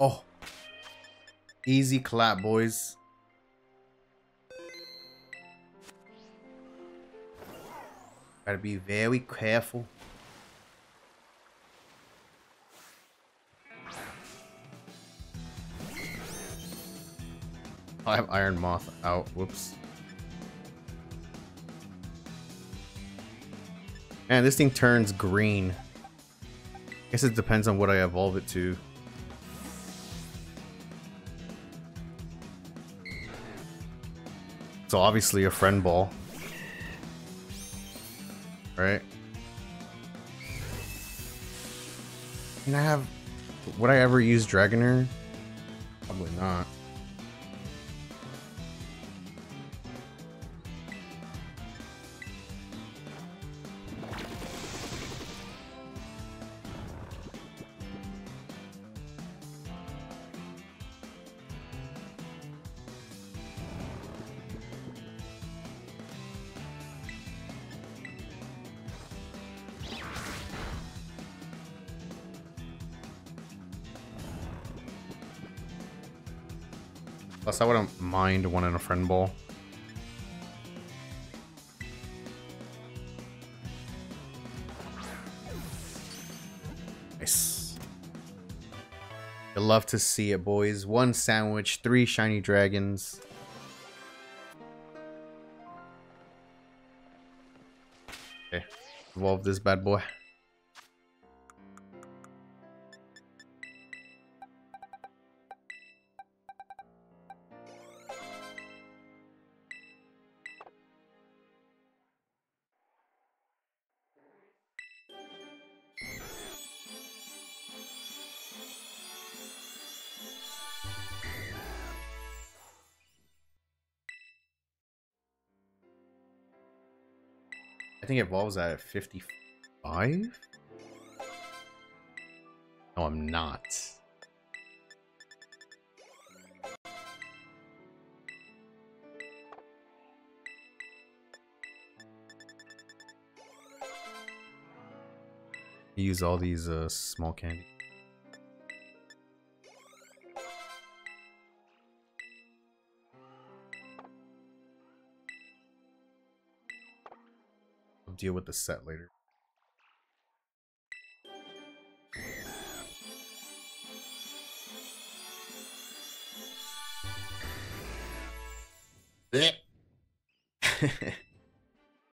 Oh. Easy clap, boys. Gotta be very careful. I have Iron Moth out. Whoops. Man, this thing turns green. I Guess it depends on what I evolve it to. It's obviously a friend ball. Right? Can I have... Would I ever use Dragonair? Probably not. Plus, I wouldn't mind one in a friend ball. Nice. you love to see it, boys. One sandwich, three shiny dragons. Okay, evolve this bad boy. Think it evolves at 55? No, I'm not. Use all these uh, small candy. Deal with the set later.